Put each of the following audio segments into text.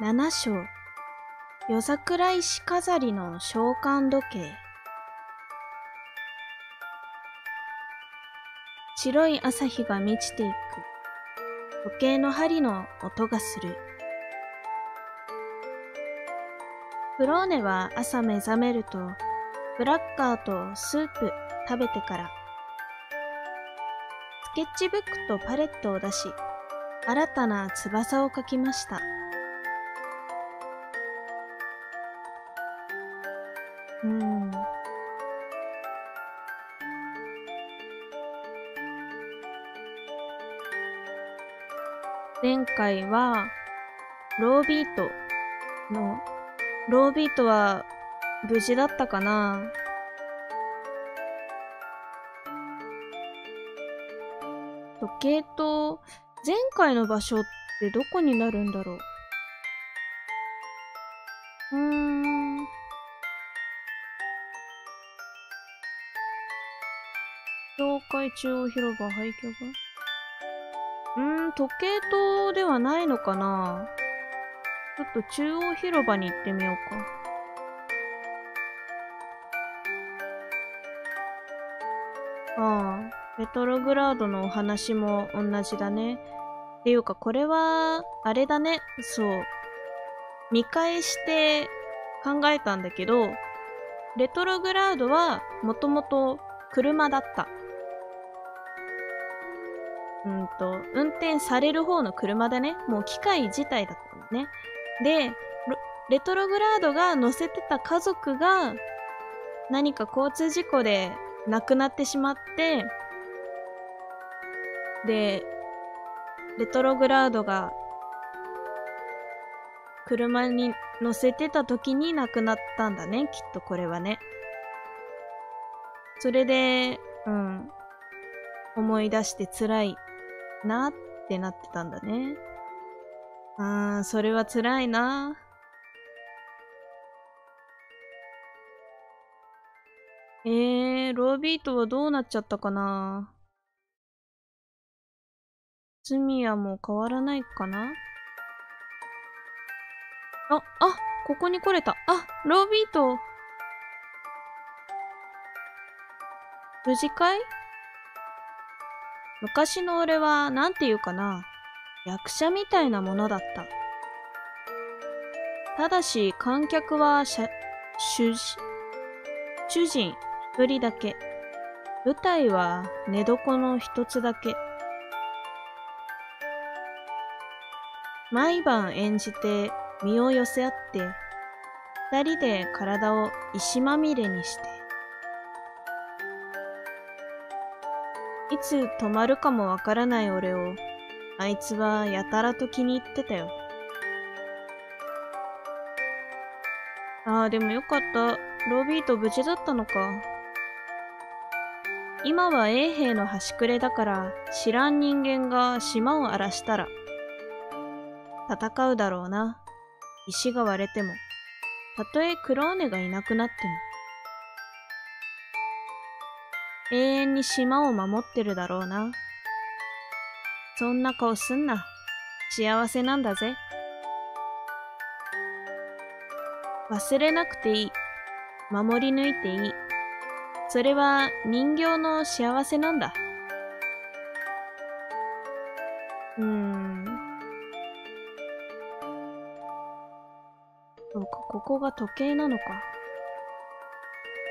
7章。夜桜石飾りの召喚時計。白い朝日が満ちていく。時計の針の音がする。フローネは朝目覚めるとブラッカーとスープ食べてからスケッチブックとパレットを出し新たな翼を描きました。うん。前回はロービート。のロービートは無事だったかな？時計と前回の場所ってどこになるんだろうう？教会中央広場廃墟が？うー、時計塔ではないのかな？ちょっと中央広場に行ってみようか。ああ、ペトログラードのお話も同じだね。っていうか、これは、あれだね。そう。見返して考えたんだけど、レトログラードはもともと車だった。うんと、運転される方の車だね。もう機械自体だったのね。で、レトログラードが乗せてた家族が何か交通事故で亡くなってしまって、で、レトログラードが車に乗せてた時に亡くなったんだね、きっとこれはね。それで、うん、思い出して辛いなってなってたんだね。あー、それは辛いな。えー、ロービートはどうなっちゃったかな罪はもう変わらないかなあ、あ、ここに来れた。あ、ロービート。無事かい？昔の俺は、なんて言うかな。役者みたいなものだった。ただし、観客は、主、主人一人だけ。舞台は寝床の一つだけ。毎晩演じて身を寄せ合って、二人で体を石まみれにして、いつ止まるかもわからない俺を、あいつはやたらと気に入ってたよ。ああ、でもよかった。ロビーと無事だったのか。今は衛兵の端くれだから知らん人間が島を荒らしたら戦うだろうな。石が割れても、たとえクローネがいなくなっても。永遠に島を守ってるだろうな。そんな顔すんな。幸せなんだぜ。忘れなくていい。守り抜いていい。それは人形の幸せなんだ。うーん。そうか、ここが時計なのか。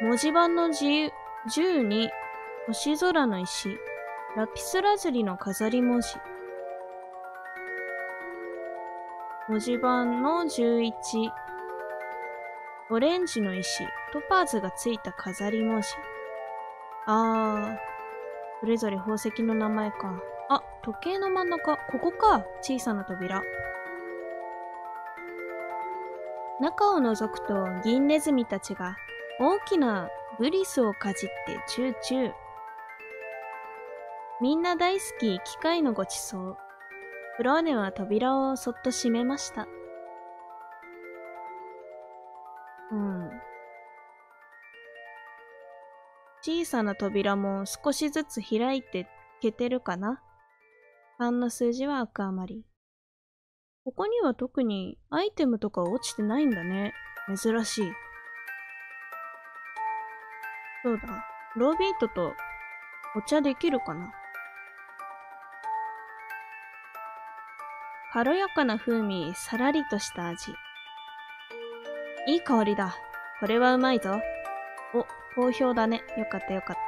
文字盤の自由10に星空の石、ラピスラズリの飾り文字。文字盤の11、オレンジの石、トパーズがついた飾り文字。あー、それぞれ宝石の名前か。あ、時計の真ん中、ここか。小さな扉。中を覗くと銀ネズミたちが大きなブリスをかじってチューチュー。みんな大好き機械のごちそう。フローネは扉をそっと閉めました。うん。小さな扉も少しずつ開いて消けてるかな ?3 の数字は赤余り。ここには特にアイテムとか落ちてないんだね。珍しい。そうだ？ロービートとお茶できるかな？軽やかな風味、さらりとした味。いい香りだ。これはうまいぞ。お、好評だね。よかったよかった。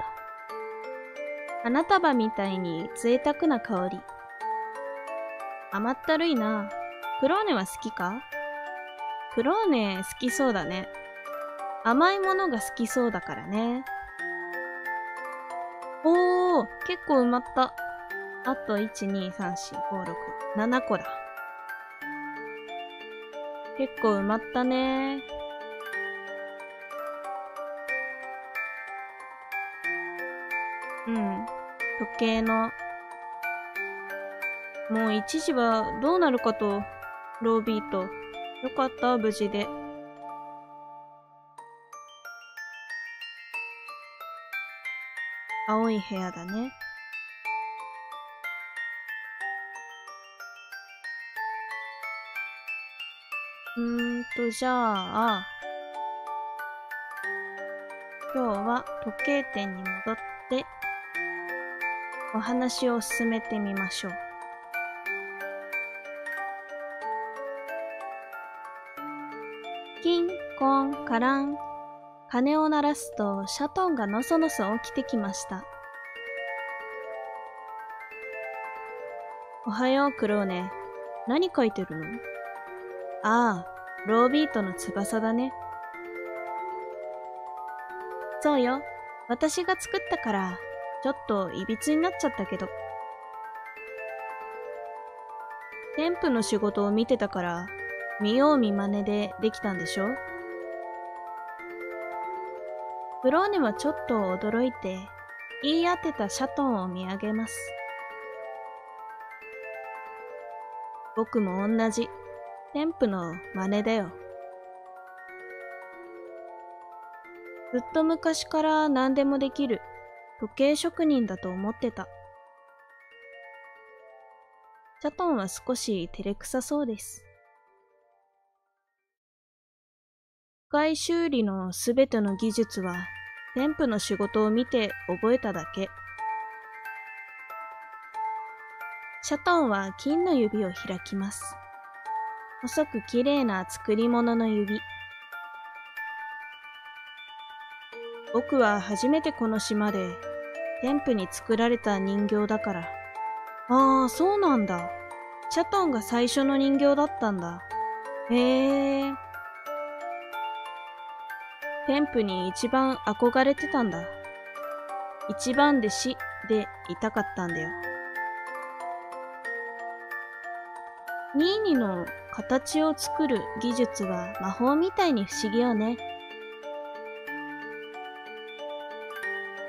花束みたいに贅沢な香り。甘ったるいな。クローネは好きか？クローネ好きそうだね。甘いものが好きそうだからね。おー、結構埋まった。あと、1、2、3、4、5、6、7個だ。結構埋まったね。うん。時計の。もう一時はどうなるかと、ロービート。よかった、無事で。青い部屋だね。うんと、じゃあ、今日は時計店に戻って、お話を進めてみましょう。キン、コン、カラン。鐘を鳴らすとシャトンがのそのそ起きてきました。おはよう、クローネ。何書いてるの？ああ、ロービートの翼だね。そうよ。私が作ったから、ちょっといびつになっちゃったけど。添付の仕事を見てたから、見よう見真似でできたんでしょ？ブローネはちょっと驚いて、言い当てたシャトンを見上げます。僕も同じ。添付の真似だよ。ずっと昔から何でもできる時計職人だと思ってた。チャトンは少し照れくさそうです。機械修理のすべての技術は、添付の仕事を見て覚えただけ。シャトンは金の指を開きます。細く綺麗な作り物の指。僕は初めてこの島で、添付に作られた人形だから。ああ、そうなんだ。シャトンが最初の人形だったんだ。へえ。添付に一番憧れてたんだ。一番弟子でいたかったんだよ。ニーニの形を作る技術は魔法みたいに不思議よね。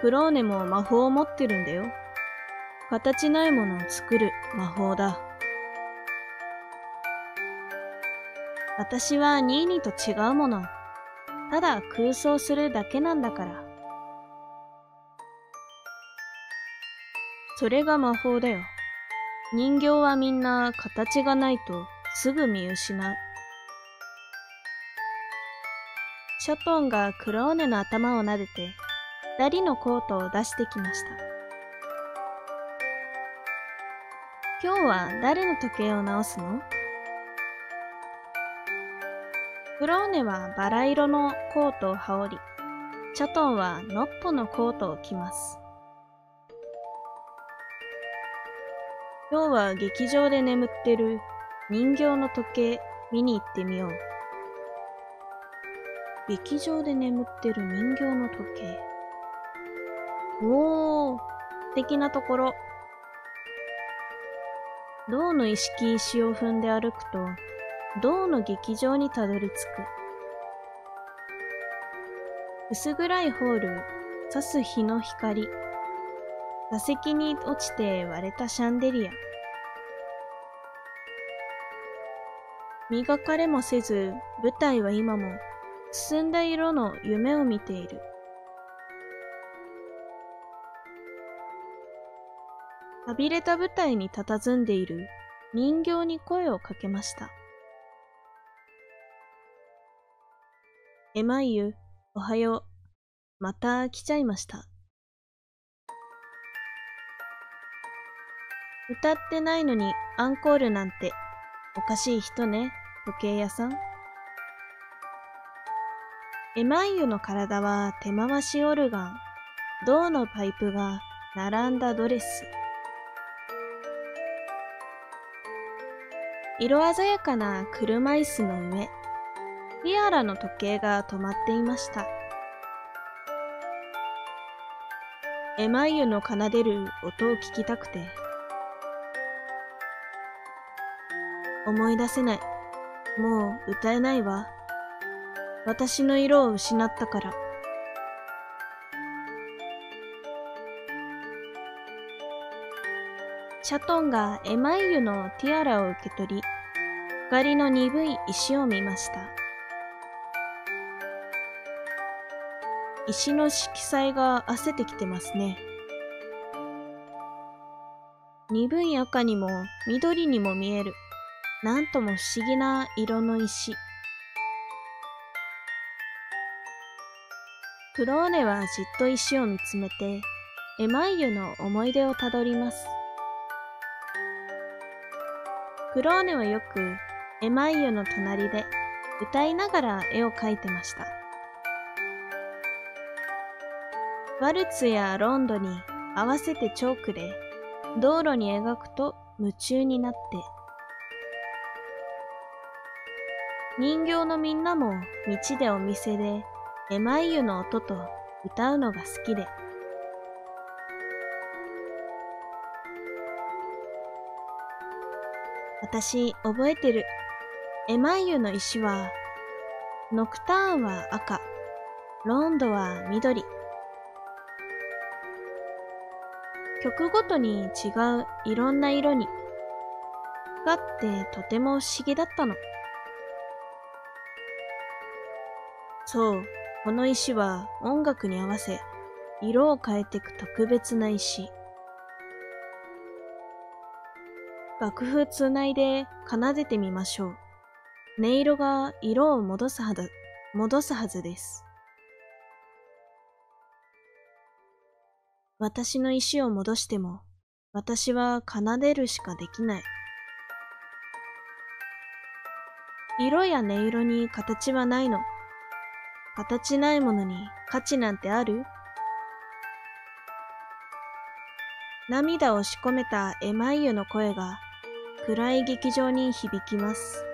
クローネも魔法を持ってるんだよ。形ないものを作る魔法だ。私はニーニーと違うもの。ただ空想するだけなんだから。それが魔法だよ。人形はみんな形がないとすぐ見失う。ショトンがクローネの頭を撫でて、二人のコートを出してきました。今日は誰の時計を直すの？クローネはバラ色のコートを羽織り、チャトンはノッポのコートを着ます。今日は劇場で眠ってる人形の時計見に行ってみよう。劇場で眠ってる人形の時計。おー、素敵なところ。銅の石石を踏んで歩くと、銅の劇場にたどり着く。薄暗いホール、刺す日の光。座席に落ちて割れたシャンデリア。磨かれもせず、舞台は今も進んだ色の夢を見ている。寂れた舞台に佇んでいる人形に声をかけました。エマイユ、おはよう。また来ちゃいました。歌ってないのにアンコールなんておかしい人ね、時計屋さん？エマイユの体は手回しオルガン、銅のパイプが並んだドレス。色鮮やかな車椅子の上、ティアラの時計が止まっていました。エマイユの奏でる音を聞きたくて。思い出せない。もう歌えないわ。私の色を失ったから。シャトンがエマイユのティアラを受け取り、光の鈍い石を見ました。石の色彩が焦ってきてますね。鈍い赤にも緑にも見える、なんとも不思議な色の石。クローネはじっと石を見つめて、エマイユの思い出をたどります。クローネはよくエマイユの隣で歌いながら絵を描いてました。ワルツやロンドに合わせてチョークで道路に描くと夢中になって人形のみんなも道でお店でエマイユの音と歌うのが好きで私覚えてるエマイユの石はノクターンは赤ロンドは緑曲ごとに違ういろんな色に。がってとても不思議だったの。そう、この石は音楽に合わせ色を変えていく特別な石。楽譜つないで奏でてみましょう。音色が色を戻すはず、戻すはずです。私の石を戻しても、私は奏でるしかできない。色や音色に形はないの。形ないものに価値なんてある？涙を仕込めたエマイユの声が暗い劇場に響きます。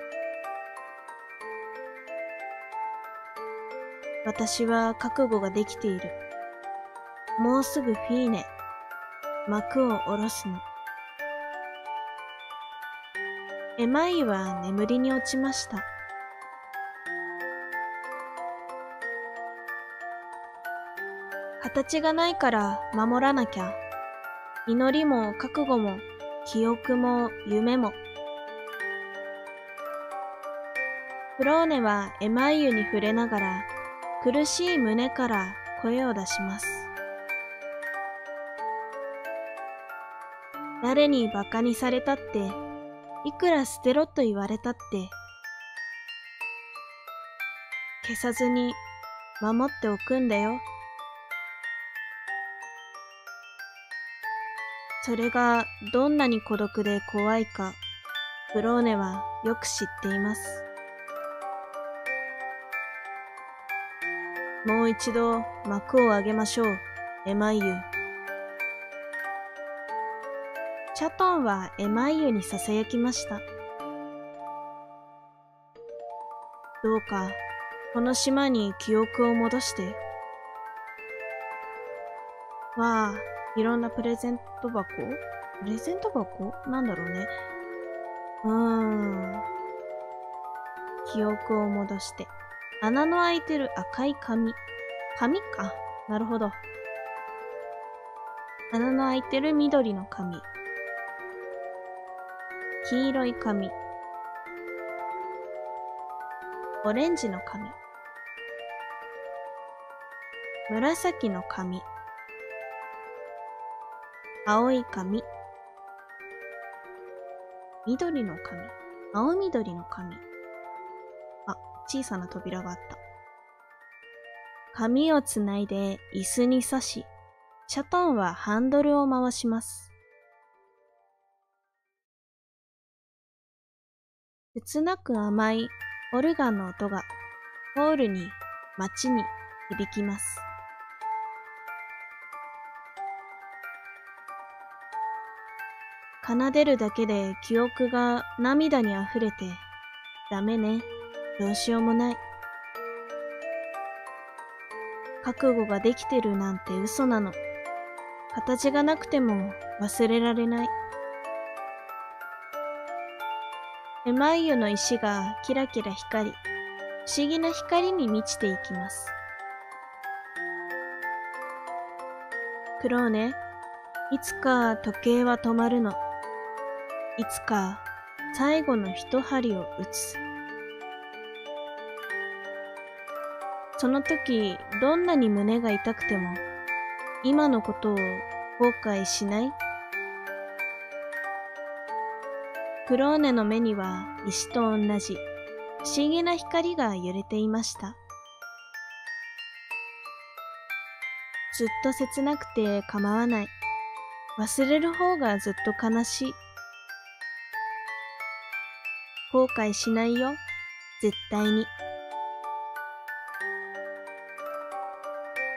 私は覚悟ができている。もうすぐフィーネ、幕を下ろすの。エマイは眠りに落ちました。形がないから守らなきゃ。祈りも覚悟も記憶も夢も。フローネはエマイユに触れながら苦しい胸から声を出します。誰に馬鹿にされたって、いくら捨てろと言われたって、消さずに守っておくんだよ。それがどんなに孤独で怖いか、ブローネはよく知っています。もう一度幕を上げましょう、エマイユ。チャトンはエマイユに囁きました。どうか、この島に記憶を戻して。わあ、いろんなプレゼント箱？プレゼント箱？なんだろうね。うーん。記憶を戻して。穴の開いてる赤い紙。紙か？なるほど。穴の開いてる緑の紙。黄色い髪オレンジの髪紫の髪青い髪緑の髪。青緑の髪。あ、小さな扉があった。髪をつないで椅子に刺し、シャトンはハンドルを回します。切なく甘いオルガンの音がホールに街に響きます。奏でるだけで記憶が涙に溢れて、ダメね、どうしようもない。覚悟ができてるなんて嘘なの。形がなくても忘れられない。エマイユの石がキラキラ光り、不思議な光に満ちていきます。クローネ、いつか時計は止まるの。いつか最後の一針を打つ。その時、どんなに胸が痛くても、今のことを後悔しないクローネの目には石と同じ不思議な光が揺れていました。ずっと切なくて構わない。忘れる方がずっと悲しい。後悔しないよ。絶対に。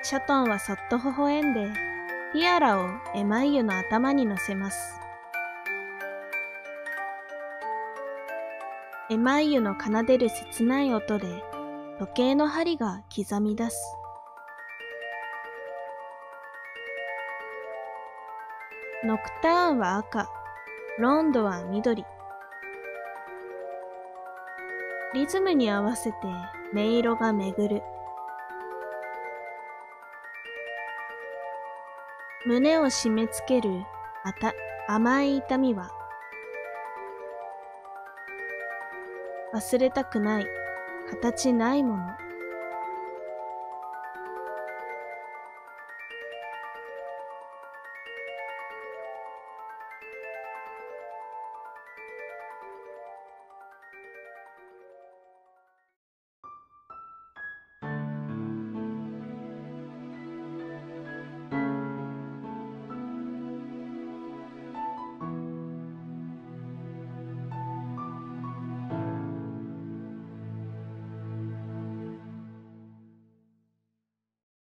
シャトンはそっと微笑んで、ティアラをエマイユの頭に乗せます。エマイユの奏でる切ない音で時計の針が刻み出す。ノクターンは赤、ロンドは緑。リズムに合わせて音色が巡る。胸を締め付けるあた甘い痛みは忘れたくない形ないもの